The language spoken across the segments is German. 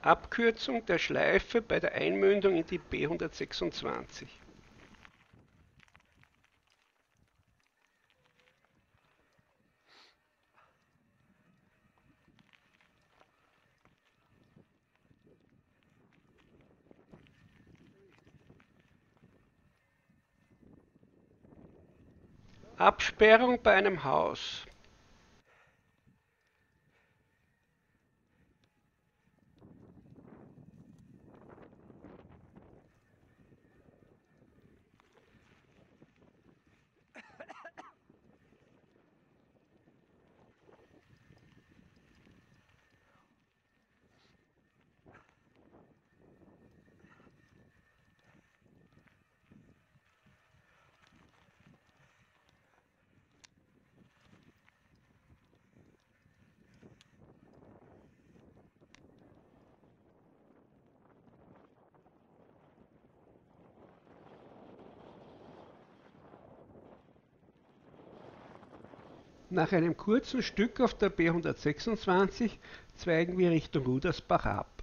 Abkürzung der Schleife bei der Einmündung in die B126. Absperrung bei einem Haus. Nach einem kurzen Stück auf der B126 zweigen wir Richtung Rudersbach ab.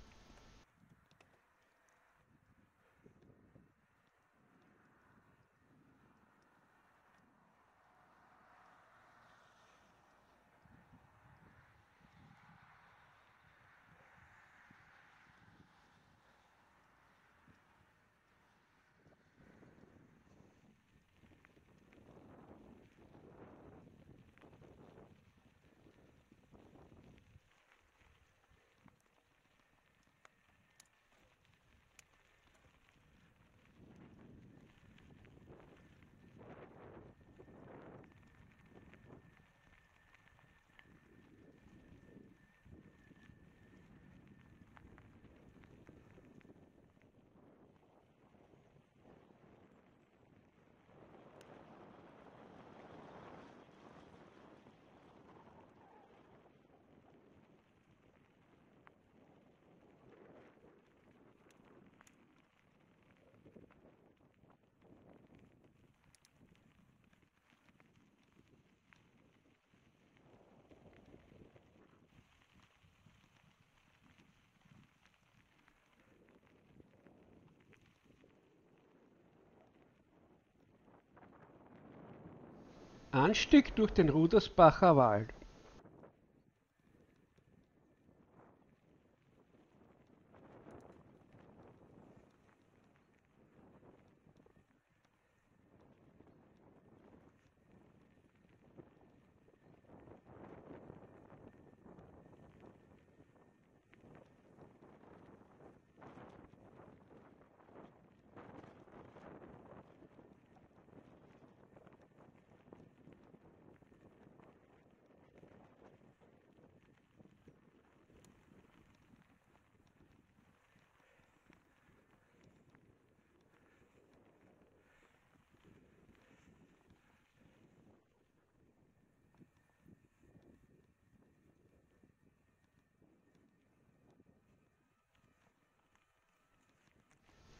Anstieg durch den Rudersbacher Wald.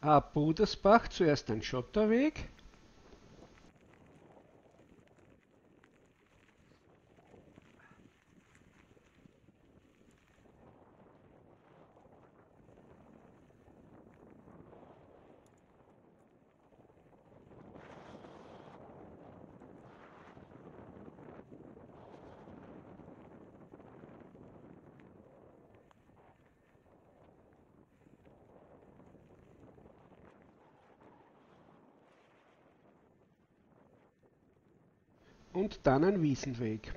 Ab Brudersbach zuerst ein Schotterweg, und dann ein Wiesenweg.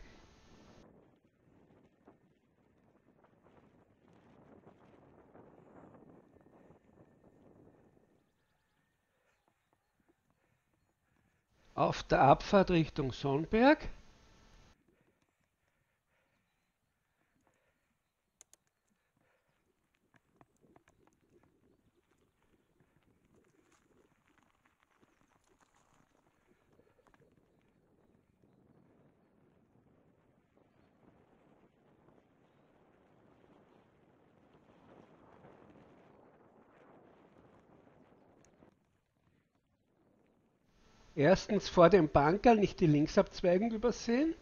Auf der Abfahrt Richtung Sonnberg Erstens vor dem Bankerl nicht die Linksabzweigung übersehen.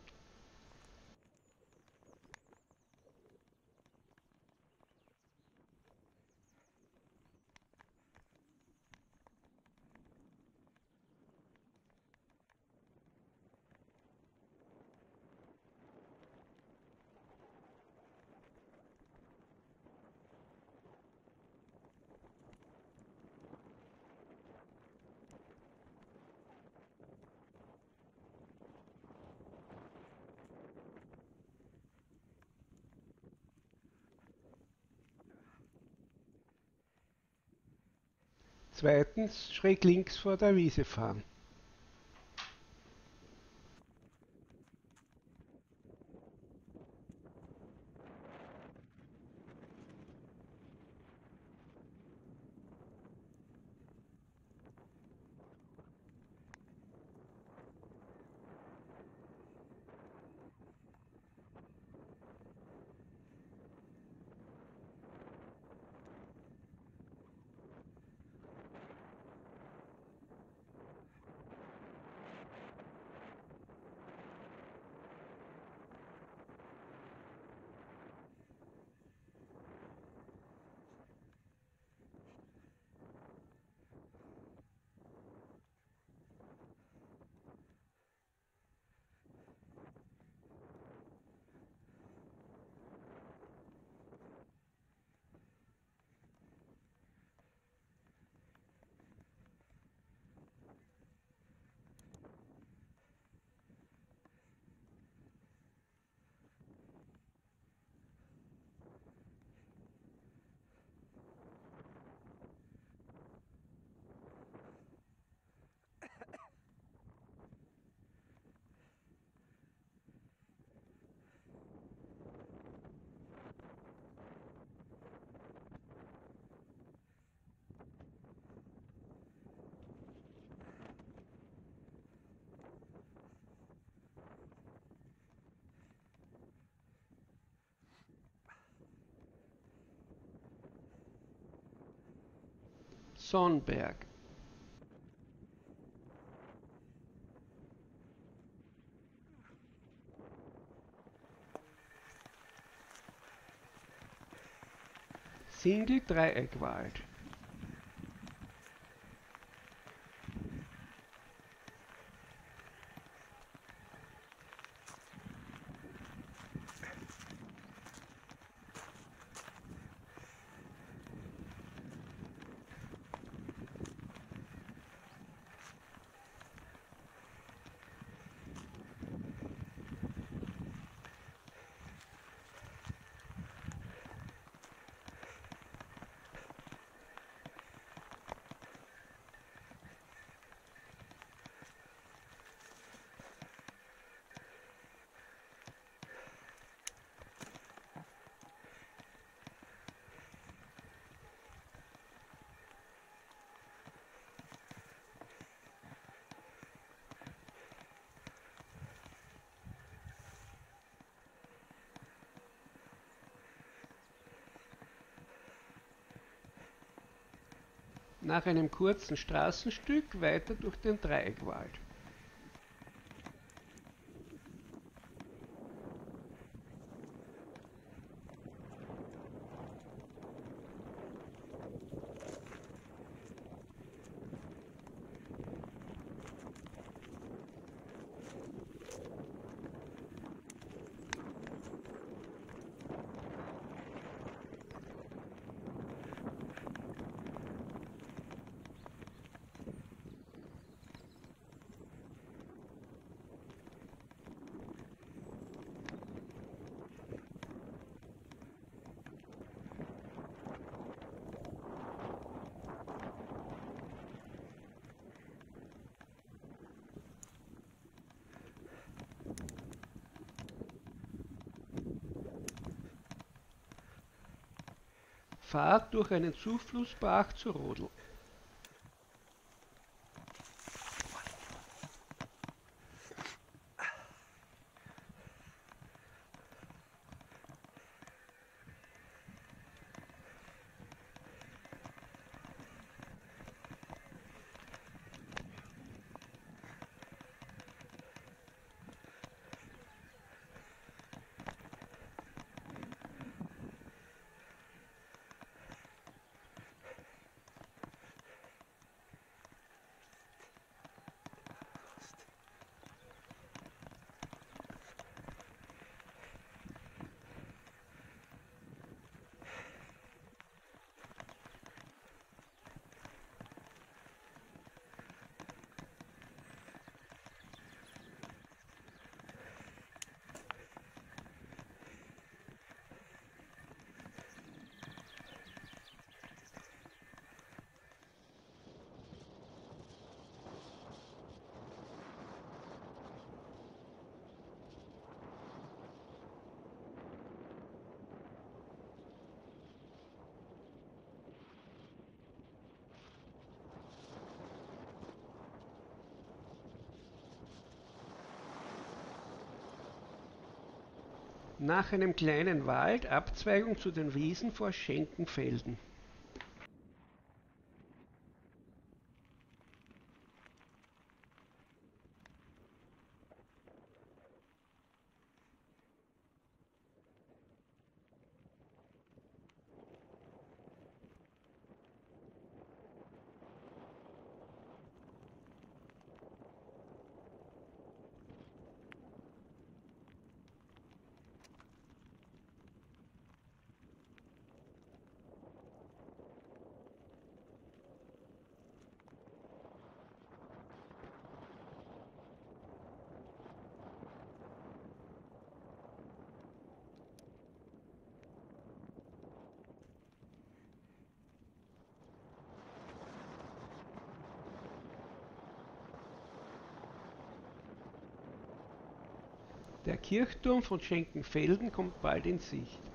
Zweitens schräg links vor der Wiese fahren. Sonnberg Single-Dreieckwald nach einem kurzen Straßenstück weiter durch den Dreieckwald. Fahrt durch einen Zuflussbach zur Rodel. Nach einem kleinen Wald Abzweigung zu den Wiesen vor Schenkenfelden. Der Kirchturm von Schenkenfelden kommt bald in Sicht.